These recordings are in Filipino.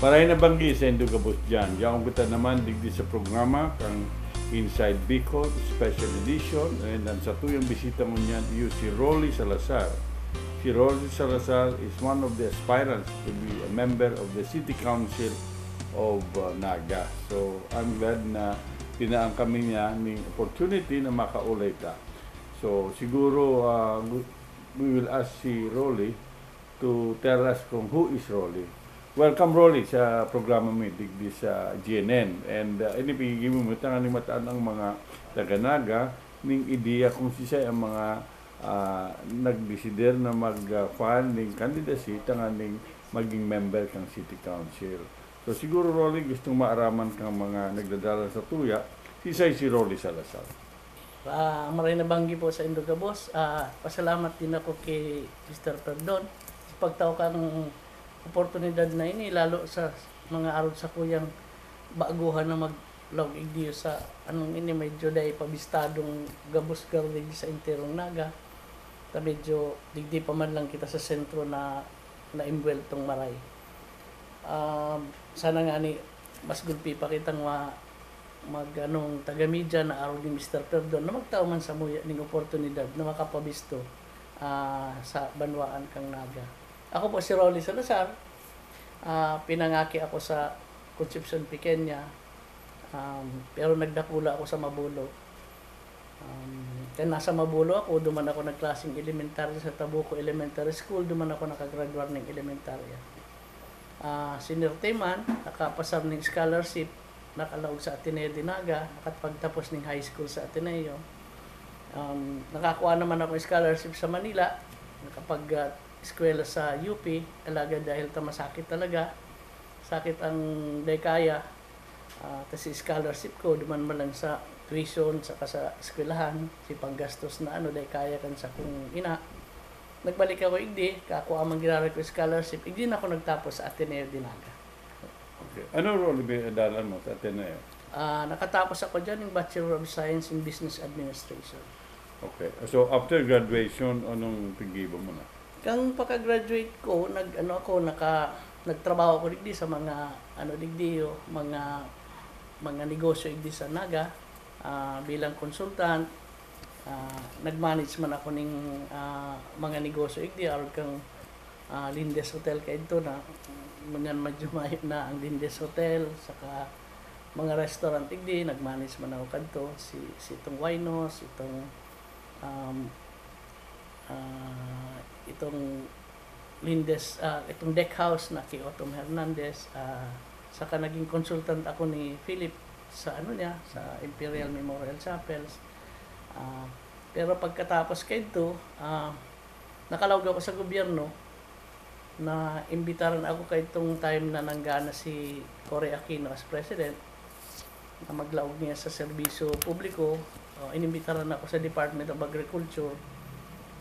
Maray na banggi sa Indugabos dyan. Yang kita naman digdi sa programa kang Inside Bicol Special Edition and ang sa tuyong bisita mo niyan yung si Rolly Salazar. Si Rolly Salazar is one of the aspirants to be a member of the City Council of uh, Naga. So I'm glad na tinaan kami niya ng opportunity na makaulay ta. So siguro uh, we will ask si Rolly to tell us kung who is Rolly. Welcome Rolly sa programa mo digdi sa GNN and uh, ini pigigim mo tangan ni mataan ang mga taga-naga ning ideya kung si siya ang mga uh, nagdesider na mag-file ning candidacy tangan ning maging member kang city council. So siguro Rolly gustong maaraman kang mga nagdadala sa tuya si say si Rolly Salazar. Ah, maray na banggi po sa Indogabos. Ah, pasalamat din ako kay Mr. Perdon sa pagtao kang oportunidad na ini lalo sa mga arod sa kuyang baguhan na maglog igdiyo sa anong ini medyo dahil pabistadong gabos gardig sa interong naga ta medyo digdi pa man lang kita sa sentro na na imbueltong maray um, sana nga ni mas gulpi pa kitang ma mag anong taga media na araw ni Mr. Perdon na magtao man sa muya ning oportunidad na makapabisto ah, sa banwaan kang naga. Ako po si Rolly Salazar. Ah, pinangaki ako sa Concepcion Pequeña. Um, pero nagdakula ako sa Mabulo. Um, kaya nasa Mabulo ako, duman ako nagklaseng elementary sa Tabuco Elementary School, duman ako nakagraduar ng elementarya. Ah, senior man, nakapasar ng scholarship nakalaog sa Ateneo Dinaga, nakapagtapos ng high school sa Ateneo. Um, nakakuha naman ako ng scholarship sa Manila, nakapag uh, eskwela sa UP, alaga dahil ta masakit talaga. Sakit ang dekaya. Uh, kasi scholarship ko, duman man lang sa tuition, saka sa eskwelahan, si panggastos na ano, dahil kaya kan sa kong ina. Nagbalik ako igdi, kakuha man ginara ko scholarship, igdi na ako nagtapos sa Ateneo Dinaga. Okay. Ano Rolly ba adalan mo sa Ateneo? Ah, nakatapos ako dyan ng Bachelor of Science in Business Administration. Okay. So after graduation, anong pigibo mo na? Kang pagka-graduate ko, nag ano ako naka nagtrabaho ko digdi sa mga ano digdi yo, mga mga negosyo digdi sa Naga ah, bilang consultant. Ah, nag-manage man ako ning ah, mga negosyo digdi aron kang ah, Lindes Hotel kay ito na medyo mayo na ang Lindes Hotel saka mga restaurant digdi nag-manage man ako kadto si si itong Winos itong um, ah, itong Lindes, ah, itong deck house na kay Otom Hernandez, ah, saka naging consultant ako ni Philip sa ano niya, sa Imperial Memorial Chapels. Ah, pero pagkatapos kay ito, ah, nakalawag ako sa gobyerno na imbitaran ako kay itong time na nanggana si Cory Aquino as president na maglaog niya sa serbisyo publiko. Uh, inimbitaran ako sa Department of Agriculture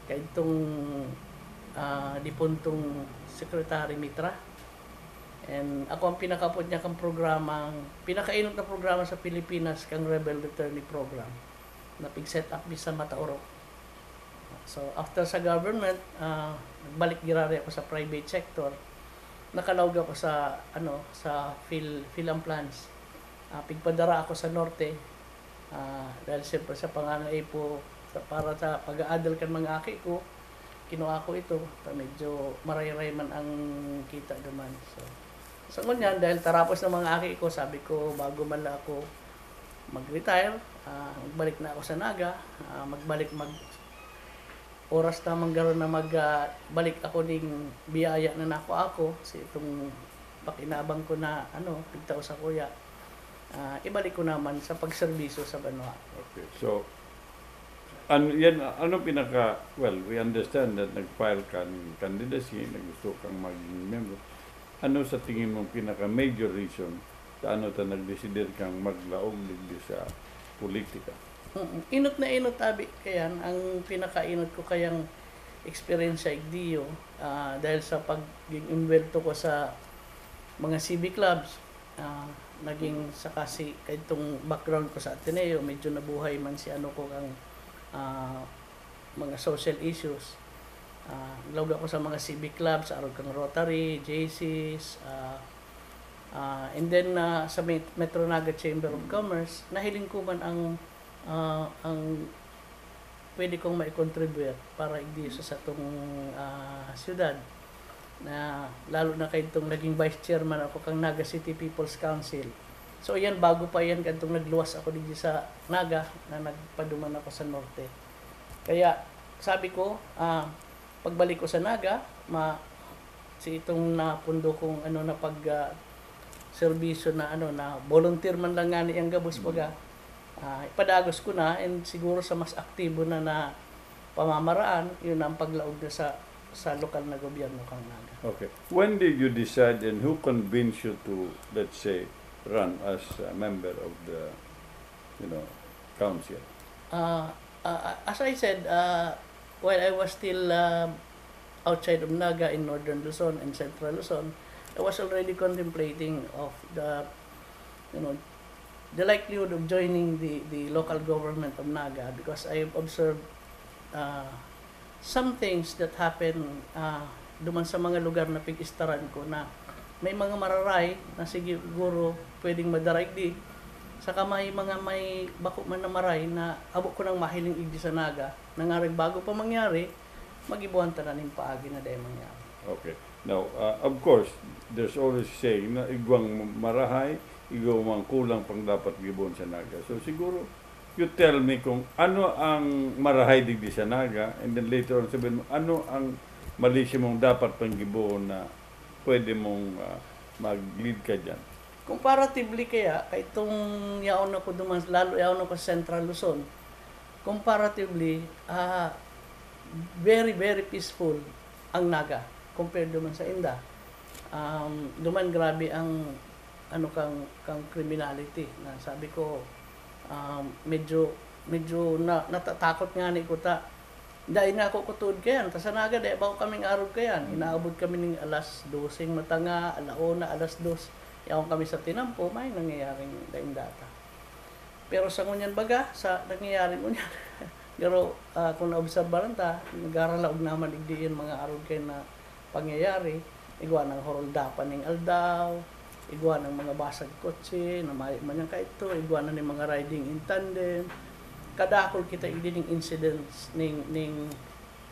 kay itong ah, dipuntong Secretary Mitra. And ako ang pinakapot niya kang programang, pinakainot na programa sa Pilipinas kang Rebel Returnee Program na pig-set up ni sa Mataorok. So after sa government, ah, nagbalik girari ako sa private sector. Nakalawag ako sa ano sa Phil Philam plans. Ah, pigpadara ako sa norte. Ah, dahil siyempre sa pangangay po sa- para sa pag-aadal kan mga aki ko, kinuha ko ito. Ta medyo maray-ray man ang kita naman. So, sa ngunyan, dahil tarapos ng mga aki ko, sabi ko, bago man lang ako mag-retire, ah, magbalik na ako sa Naga, ah, magbalik mag oras na manggaro na magbalik ako ning biyaya na nako ako sa itong pakinabang ko na ano pigtao sa kuya Ah, ibalik ko naman sa pagserbisyo sa banwa Okay. So, ano, yan, ano pinaka, well, we understand that nag-file ka ng candidacy, na gusto kang maging member. Ano sa tingin mo pinaka major reason sa ano ta nagdesider kang maglaog digdi sa politika? Mm, inot na inot abi kayan ang pinakainot ko kayang experience sa Igdio ah, dahil sa pagiging involved ko sa mga civic clubs ah, naging sa kasi itong background ko sa Ateneo medyo nabuhay man si ano ko ang ah, mga social issues ah lawag ako sa mga civic clubs aron kang Rotary, JCs ah, Ah, and then ah, sa Met- Metro Naga Chamber of Commerce, nahiling ko man ang ah, ang pwede kong mai-contribute para hindi sa sa tong ah, syudad na lalo na kay itong naging vice chairman ako kang Naga City People's Council. So yan bago pa yan kadtong nagluwas ako dito sa Naga na nagpaduman ako sa norte. Kaya sabi ko, ah, pagbalik ko sa Naga, ma si itong napundo kong ano na pag ah, serbisyo na ano na volunteer man lang nga ang gabos baga. Ah, ipadagos ko na and siguro sa mas aktibo na na pamamaraan, yun ang paglaog na sa sa lokal na gobyerno kang Naga. Okay. When did you decide and who convinced you to, let's say, run as a member of the, you know, council? Uh, uh, as I said, uh, while I was still uh, outside of Naga in northern Luzon and central Luzon, I was already contemplating of the, you know, the likelihood of joining the, the local government of Naga because I observed uh, some things that happen uh, duman sa mga lugar na pig-istaran ko na may mga mararay na siguro pwedeng madaraig di saka may mga may bako man na maray na abo ko nang mahiling igdi sa naga nangaring bago pa mangyari magibuhan ta na paagi na dahil mangyari Okay. Now, uh, of course, there's always saying na igwang marahay, igaw mang kulang pang dapat gibon sa naga. So siguro, you tell me kung ano ang marahay digdi sa naga, and then later on sabihin mo, ano ang mali mong dapat pang gibon na pwede mong uh, mag-lead ka dyan. comparatively kaya kay itong yaon ako duman lalo yaon ako sa Central Luzon comparatively ah very very peaceful ang Naga compared duman sa Inda um, duman grabe ang ano kang kang criminality na sabi ko um, medyo medyo na, natatakot nga ni ko ta dahil na ako kutud kayan ta sa naga dahil bago kaming arog kayan. Inaabot kami ng alas 12 matanga alaona alas 2 yaon kami sa tinampo may nangyayaring daing data. Pero sa ngunyan baga sa nangyayari ngunyan pero ah, kung naobserbaran ta nagaralaog naman igdiin mga arog kay na pangyayari. Igwa ng horoldapan ng aldaw igwa ng mga basag kotse na man yung kaito igwa na ng mga riding in tandem kadakol kita igdi ng incidents ning ning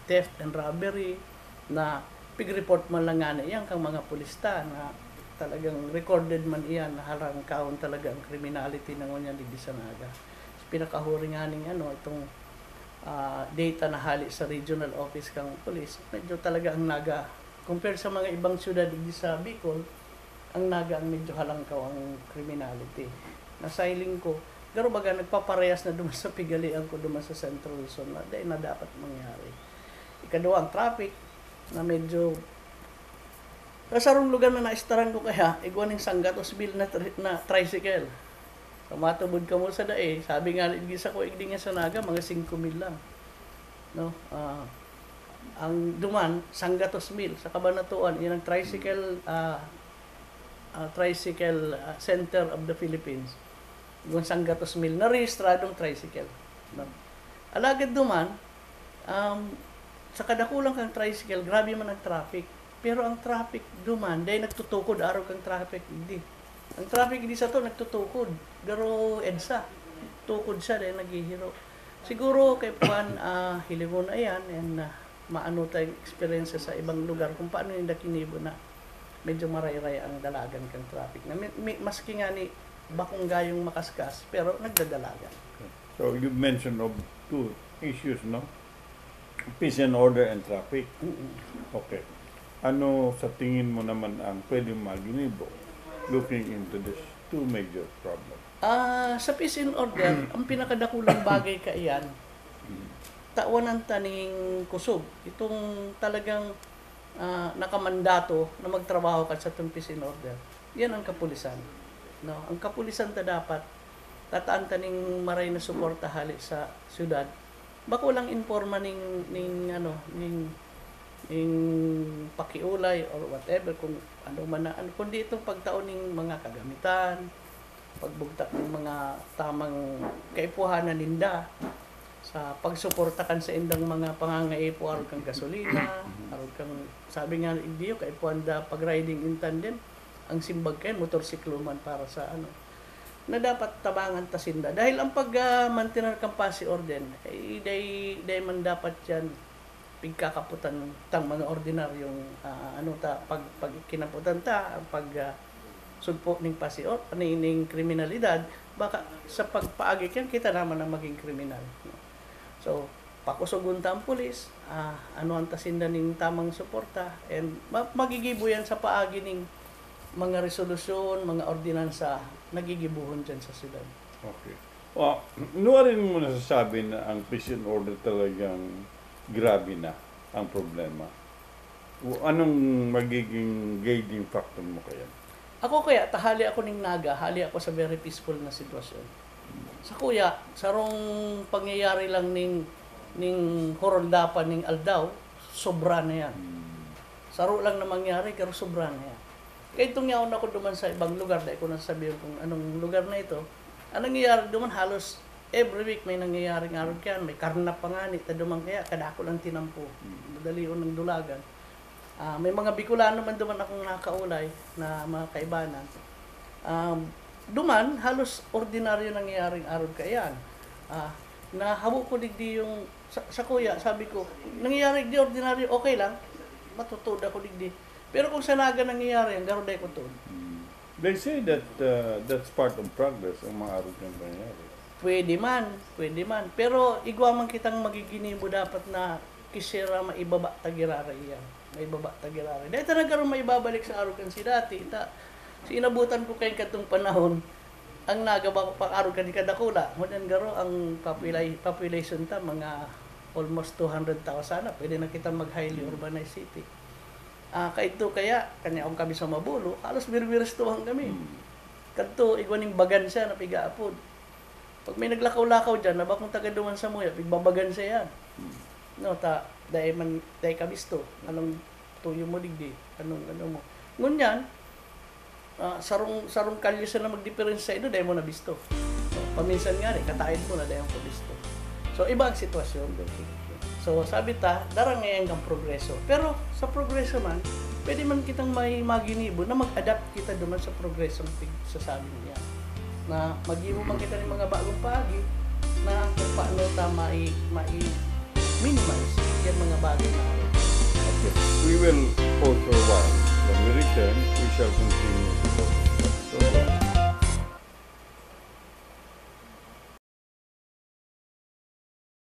theft and robbery na pig-report man lang nga na kang mga pulista na talagang recorded man iyan na harang kaon talaga ang criminality ng ngunyan di sa naga pinakahuri nga ning ano itong ah, data na hali sa regional office kang police medyo talaga ang naga compared sa mga ibang syudad di sa Bicol ang naga ang medyo halangkaw ang criminality. Nasailing ko Garo baga nagpaparehas na duman sa pigalian ko duman sa Central Luzon na dahil na dapat mangyari. Ikadua ang traffic na medyo sa sarong lugar na naistaran ko kaya, igwa ng sanggatos bill na, tri- na tricycle. So, matubod ka mo sa dae. Sabi nga, igisa ko, igdi nga sa naga, mga 5 mil lang. No? Ah, ang duman, sanggatos mil. Sa kabanatuan, yan ang tricycle, ah, ah, tricycle ah, center of the Philippines yung Sanggatos Mill na rehistradong tricycle. No? Alagad duman, um, sa kadakulang kang tricycle, grabe man ang traffic. Pero ang traffic duman, dahil nagtutukod, araw kang traffic, hindi. Ang traffic hindi sa to, nagtutukod. Pero EDSA, tukod siya dahil naghihiro. Siguro kay Puan, uh, hilingon na yan, and uh, maano tayong experience sa ibang lugar kung paano yung nakinibo na medyo maray-ray ang dalagan kang traffic. Na, maski nga ni bakong gayong makaskas, pero nagdadalagan. So you mentioned of two issues, no? Peace and order and traffic. Okay. Ano sa tingin mo naman ang pwedeng maginibo looking into this two major problems? Ah, sa peace and order, ang pinakadakulang bagay ka iyan, tawanan taning kusog. Itong talagang ah, nakamandato na magtrabaho ka sa itong peace and order. Yan ang kapulisan. No, ang kapulisan ta dapat tataan taning maray na suporta hali sa syudad. Bako lang informa ning ning ano ning ning pakiulay or whatever kung ano man na ano. Kundi itong pagtaon ning mga kagamitan, pagbugtak ng mga tamang kaipuhanan ninda sa pagsuporta kan sa indang mga pangangaipo aron kang gasolina, aron kang sabi nga hindi kaipuhan da pag riding in tandem ang simbag kayo, motorsiklo man para sa ano, na dapat tabangan tasinda. Dahil ang pag-mantener uh, kampasi orden, eh, day, day man dapat yan pigkakaputan tang mga ordinaryong ah, ano ta pag pag kinaputan ta pag ah, sugpo ning pasi or ning, kriminalidad baka sa pagpaagi yan kita naman na maging kriminal so pakusugon ta ang pulis ah, ano ang tasinda ning tamang suporta and ma- magigibo yan sa paagi ning mga resolusyon mga ordinansa nagigibuhon dyan sa syudad Okay. Well, nuwarin mo nasasabi na ang prison order talagang grabe na ang problema. O Anong magiging gauging factor mo kaya? Ako kaya, tahali ako ning naga, hali ako sa very peaceful na sitwasyon. Sa kuya, sarong pangyayari lang ning ning horondapan ning aldaw, sobra na yan. Saro lang na mangyari, pero sobra na yan. Kaya itong yaon ako duman sa ibang lugar, dahil ko nasabihin kung anong lugar na ito, anong nangyayari duman halos every week may nangyayari nga ron kaya, may karnap pa nga ni, taduman kaya, kadako lang tinampo, madali ng dulagan. Ah, may mga Bicolano man duman akong nakaulay na mga kaibanan. Um, duman, halos ordinaryo nangyayaring aron kayan. Ah, nahabo ko digdi yung sa, sa kuya, sabi ko, nangyayari di ordinaryo, okay lang, matutud ako digdi. Pero kung sa naga nangyayari, ang garo day ko tuod. They say that uh, that's part of progress ang mga araw ng pangyayari. Pwede man, pwede man. Pero igwa man kitang magiginimo dapat na kisira maibaba tagirara iya. Maibaba tagirara. Dahil talaga rin maibabalik sa arugan si dati. Ta, sinabutan ko kayong katong panahon, ang nagaba ko pang arugan ni Kadakula. Ngunyan garo ang population, population ta, mga almost 200,000 na. Pwede na kita mag-highly urbanized city. Ah, kay ito kaya, kanya akong kami sa Mabulo, halos birbiris tuwang kami. Kadto, igwaning bagan siya na pigaapod. Pag may naglakaw-lakaw dyan, naba kung taga duman sa muya, pigbabagan siya yan. No, ta, dahil man, dahil kabisto, anong tuyo mo digdi, anong ano mo. Ngunyan, ah, sarong sarong kalye siya na magdiferensya sa ino, dahil mo nabisto. So, paminsan nga rin, katayin mo na dahil mo kabisto. So, iba ang sitwasyon. So, sabi ta, darang ngayon ang progreso. Pero, sa progreso man, pwede man kitang may maginibo na mag-adapt kita duman sa progreso ng pig- sasabi niya na mag-ibo man kita ng mga bagong pagi na kung paano ta mai, mai minimize yan mga bagay na Okay. We will pause for a while. When we return, we shall continue